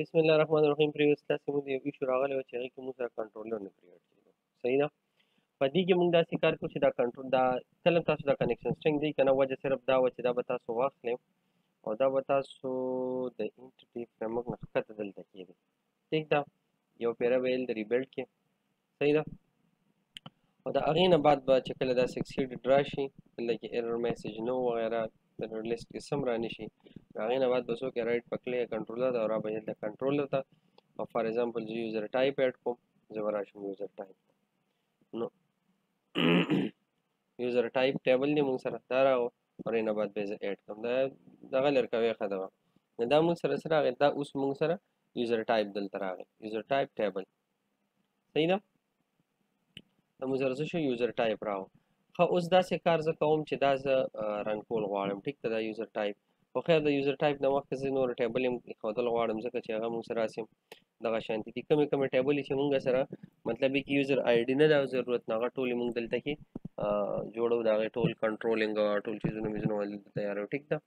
بسم الله الرحمن الرحیم پریوس کلاس کې موږ یو ایشو راغلی و چې هغې کې موږ سره کنټرولر نه کریټ کېدو صحیح ده په دې کې موږ داسې کار کوو چې دا کنټرول دا کله تاسو دا کنیکشن سټرینګ دی که نه وجه صرف دا وه چې دا به تاسو واخلئ او دا به تاسو د انټرټي فریم ورک نه ښکته دلته کېږي ټیک ده یو پیره ویل د ریبلډ کې صحیح ده او د هغې نه بعد به چې کله دا سکسیډډ راشي دلته کې ایرر میسج نو وغیره د لیست کې سم رانه شي هغې نه بعد به څوک رایټ په کلیه کنټرولر ته او را به یې د کنټرولر ته او فار ایگزامپل زه یوزر ټایپ ایډ کوم زه به راشم یوزر ټایپ نو یوزر ټایپ ټیبل دی مونږ سره دا راغو او نه بعد به زه ایډ کوم دا دغه لرکوي ښه ده نو دا مونږ سره سره راغی دا اوس مونږ سره یوزر ټایپ دلته راغی یوزر ټایپ ټیبل صحیح ده د مزر څه شو یوزر ټایپ راو خو اوس داسې کار زه کوم چې دا زه رن کول غواړم ټیک ته دا یوزر ټایپ خو خیر د یوزر ټایپ نه مخکې زه نور ټیبل هم ایښودل غواړم ځکه چې هغه موږ سره راسي دغه شانتي دي کومې کومې ټیبلې چې موږ سره مطلب یې کې یوزر آی ډي نه ده ضرورت نه هغه ټولې موږ دلته کې جوړو د هغې ټول کنټرولینګ ټول څیزونه مې ځنه دلته تیاروو ټیک ده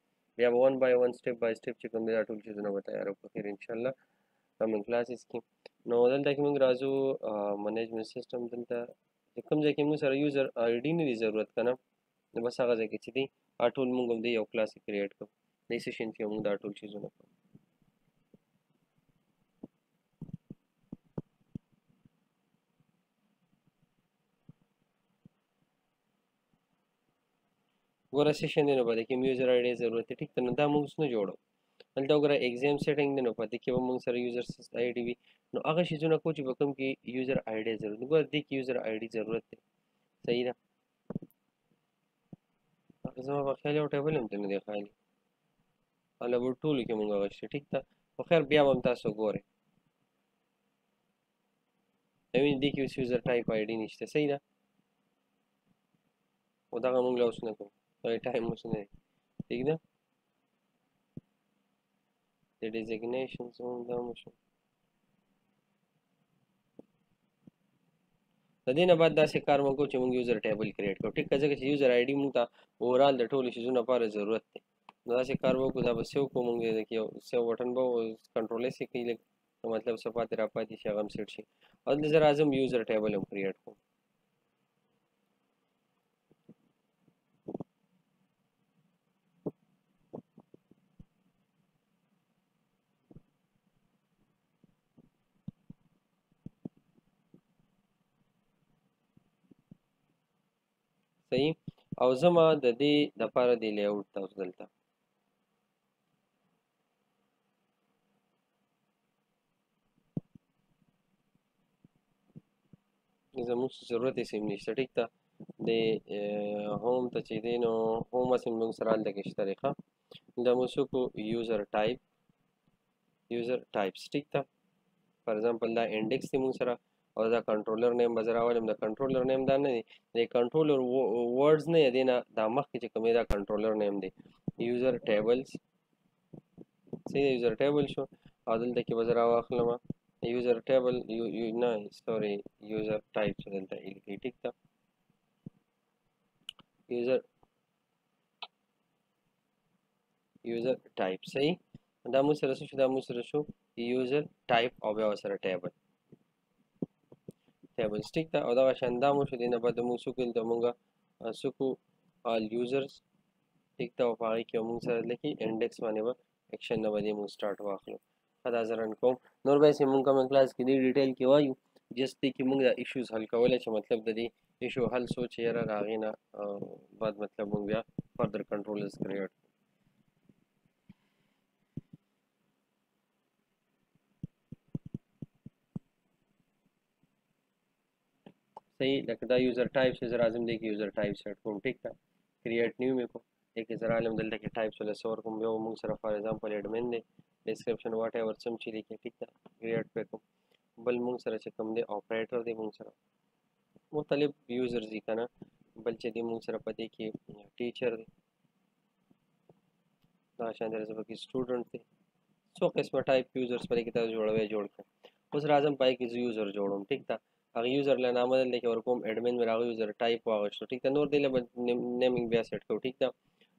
بیا به ون بای ون سټیپ بای سټیپ چې کوم دا ټول څیزونه به تیاروو په خیر انشاءالله کامن کلاسز کې نو دلته کې موږ راځو منیجمنت سیستم دلته کوم ځای کې موږ سره یوزر آی ډي نه دی ضرورت که نه نو بس هغه ځای کې چې دی دا ټول موږ هم دی یو کلاس کې کریټ کړو دې سیشن کې موږ دا ټول چیزونه کړو ګوره سیشن دی نو په دې کې یوزر آی ډی ضرورت دی ټیک ته نو دا موږ نه جوړو دلته وګوره ایگزام سیټینګ دی نو په دې کې به موږ سره یوزر آی ډی وي نو هغه شیزونه کو چې په کوم کې یوزر آی ډی ضرورت دی ګوره دې کې یوزر آی ډی ضرورت دی صحیح ده زما په خیال یو ټیبل هم ته نه دی خالي هله به ټولو کې موږ هغه شته ټیک ده خو خیر بیا به هم تاسو ګورئ دا ویني دې کې اوس یوزر ټایپ آی ډي نشته صحیح ده او دغه موږ له اوس نه کوو دغه ټایم اوس نه دی ټیک ده د ډیزګنیشن زموږ دا مو شو د دې نه بعد داسې کار موږ چې موږ یوزر ټیبل کریټ کړو ټیک ځکه چې یوزر آی ډي موږ ته اورال د ټولو شیزونو لپاره ضرورت دی نو داسې کار وکړو دا به سیو کوو موږ دې کې یو سیو بټن به کنټرول یې سې کوي لږ نو مطلب صفات را پاتې شي هغه هم سیټ شي او دلته زه راځم یوزر ټیبل هم کریټ کوم صحیح او زما د دې د پاره دی لیاوټ تاسو دلته زموږ ضرورت یې سیم نشته ټیک ده د هوم ته چې دی نو هوم هسې موږ سره هلته کې شته دی ښه دا موږ څوک یوزر ټایپ یوزر ټایپس ټیک ده فار ایگزامپل دا انډیکس دی موږ سره او دا کنټرولر نیم به زه راولم د کنټرولر نیم دا نه دی د کنټرولر ورډز نه دی نه دا مخکې چې کوم دا کنټرولر نیم دی یوزر ټیبلز سي یوزر ټیبل شو او دلته کې به زه راواخلم یوزر ټیبل نه سوري یوزر ټایپ چې دلته یې لیکي ټیک ده یوزر یوزر ټایپ صحیح دا مو سره شو دا مو سره شو یوزر ټایپ او بیا سره ټیبل ټیبل سټیک دا او دا شان دا مو شو دینه بعد مو سکل د مونږه سکو آل یوزرز ټیک دا او پای کې مونږ سره لکه انډیکس باندې و ایکشن نه باندې مونږ سٹارټ واخلو دا زرن کوم نور به سه مونږ کوم کلاس کې دی ډیټیل کې وایو جس دې کې مونږ دا ایشوز حل کولای چې مطلب د دې ایشو حل سوچ یې را راغی نه بعد مطلب مونږ بیا فردر کنټرولز کریټ صحیح لکه دا یوزر ټایپ چې زه راځم دی کې یوزر ټایپ سیټ کوم ټیک ده کریټ نیو مې کوم دی کې زه رالم دلته کې ټایپ سره سور کوم یو موږ سره فار ایگزامپل ایډمن دی ډیسکرپشن واټ ایور سم چې لیکي ټیک ده کریټ پې کوم بل موږ سره چې کوم دی اپریټر دی موږ سره مختلف یوزرز دي کنه بل چې دی موږ سره پدې کې ټیچر دی دا شان درس پکې سټوډنټ دی څو قسمه ټایپ یوزرز پرې کې تاسو جوړوي جوړ کړئ اوس راځم پای کې زه یوزر جوړوم ټیک ده هغه یوزر له نامه دلته کې ورکوم اډمین مې راغی یوزر ټایپ واغشتو ټیک ده نور دی له نیمینګ بیا سیټ کوو ټیک ده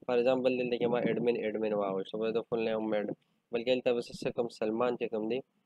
فار ایگزامپل دلته کې ما اډمین اډمین واغشتو بس د فول نیم مې بلکې دلته بس څه کوم سلمان چې کوم دی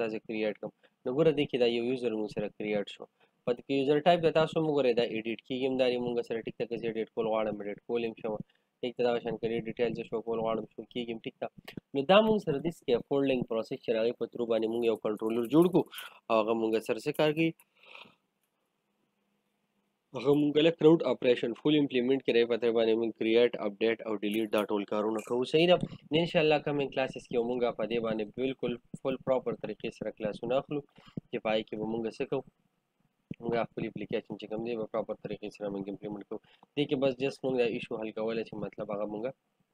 دا زه کریټ کوم نو ګوره دې کې دا یو یوزر مو سره کریټ شو په دې کې یوزر ټایپ د تاسو موږ دا ایډیټ کیږي هم دا موږ سره ټیک ټاک زی ایډیټ کول غواړم ایډیټ کول هم شو ټیک دا شان کړي ډیټیلز شو کول غواړم شو کیږم ټیک دا نو دا موږ سره د سکیفولډینګ پروسس چې راغی په ترو باندې موږ یو کنټرولر جوړ کو هغه موږ سره څه کار کوي هغه مونږ له کراود اپریشن فول امپلیمنت کړی په تر باندې مونږ کریټ اپډیټ او ډیلیټ دا ټول کارونه کوو صحیح ده نو ان شاء الله کمنګ کلاسز کې مونږه په دې باندې بالکل فول پراپر طریقې سره کلاسونه اخلو چې پای کې به مونږ څه کوو موږ خپل اپلیکیشن چې کوم دی په پراپر طریقې سره موږ امپلیمنټ کوو دې کې بس جست موږ دا ایشو حل کولی چې مطلب هغه موږ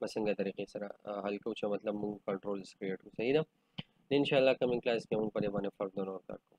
په څنګه طریقې سره حل کوو چې مطلب موږ کنټرول کریټ کوو صحیح ده ان شاء الله کمنګ کلاس کې موږ په دې باندې فردر اور کار کوو